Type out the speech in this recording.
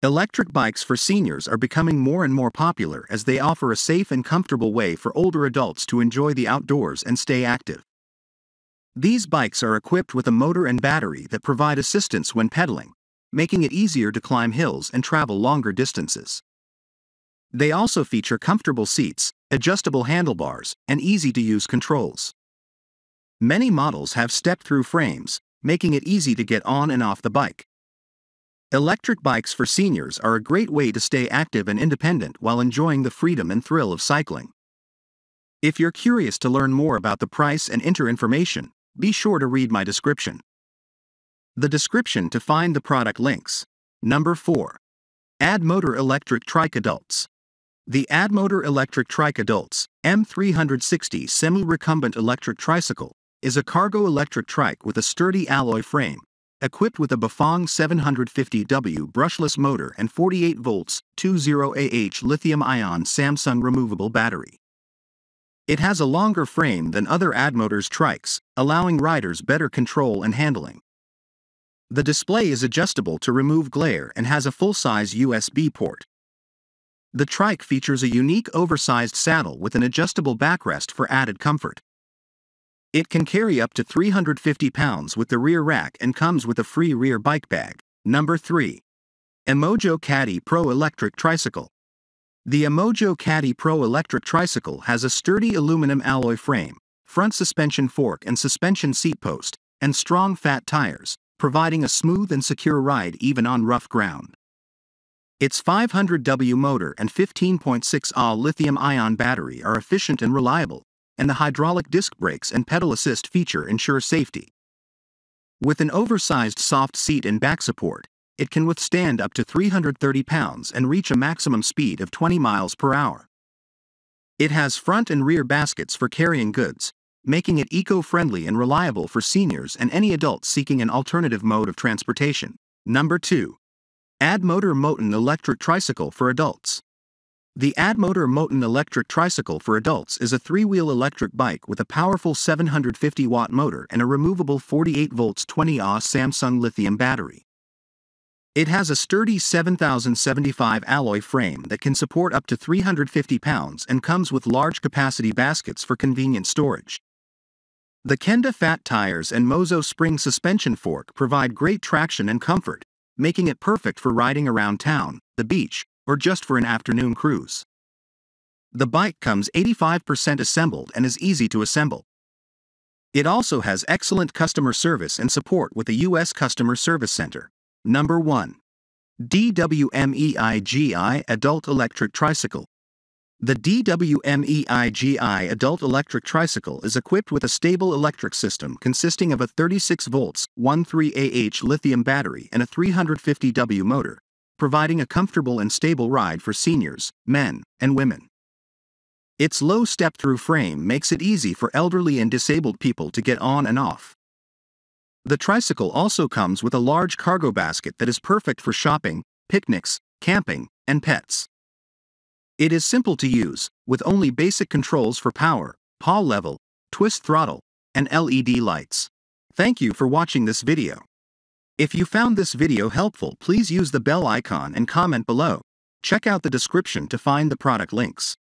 Electric bikes for seniors are becoming more and more popular as they offer a safe and comfortable way for older adults to enjoy the outdoors and stay active. These bikes are equipped with a motor and battery that provide assistance when pedaling, making it easier to climb hills and travel longer distances. They also feature comfortable seats, adjustable handlebars, and easy to use controls. Many models have step through frames, making it easy to get on and off the bike. Electric bikes for seniors are a great way to stay active and independent while enjoying the freedom and thrill of cycling. If you're curious to learn more about the price and enter information, be sure to read my description. The description to find the product links. Number 4. Addmotor Electric Trike Adults. The Addmotor Electric Trike Adults M360 semi recumbent electric tricycle is a cargo electric trike with a sturdy alloy frame equipped with a Bafang 750W brushless motor and 48 volts 20Ah lithium-ion Samsung removable battery. It has a longer frame than other Addmotors trikes, allowing riders better control and handling. The display is adjustable to remove glare and has a full-size USB port. The trike features a unique oversized saddle with an adjustable backrest for added comfort. It can carry up to 350 pounds with the rear rack and comes with a free rear bike bag. Number 3. Emojo Caddy Pro Electric Tricycle. The Emojo Caddy Pro Electric Tricycle has a sturdy aluminum alloy frame, front suspension fork and suspension seat post, and strong fat tires, providing a smooth and secure ride even on rough ground. Its 500W motor and 15.6 Ah lithium ion battery are efficient and reliable, and the hydraulic disc brakes and pedal assist feature ensure safety. With an oversized soft seat and back support, it can withstand up to 330 pounds and reach a maximum speed of 20 miles per hour. It has front and rear baskets for carrying goods, making it eco-friendly and reliable for seniors and any adult seeking an alternative mode of transportation. Number 2. Addmotor Motan Electric Tricycle for Adults. The Addmotor Motan electric tricycle for adults is a three-wheel electric bike with a powerful 750-watt motor and a removable 48 volts 20 Ah Samsung lithium battery. It has a sturdy 7075 alloy frame that can support up to 350 pounds and comes with large capacity baskets for convenient storage. The Kenda fat tires and Mozo spring suspension fork provide great traction and comfort, making it perfect for riding around town, the beach, or just for an afternoon cruise. The bike comes 85% assembled and is easy to assemble. It also has excellent customer service and support with the U.S. Customer Service Center. Number 1. DWMEIGI Adult Electric Tricycle. The DWMEIGI Adult Electric Tricycle is equipped with a stable electric system consisting of a 36 volts 13AH lithium battery and a 350W motor, providing a comfortable and stable ride for seniors, men, and women. Its low step through frame makes it easy for elderly and disabled people to get on and off. The tricycle also comes with a large cargo basket that is perfect for shopping, picnics, camping, and pets. It is simple to use, with only basic controls for power, paw level, twist throttle, and LED lights. Thank you for watching this video. If you found this video helpful please use the bell icon and comment below. Check out the description to find the product links.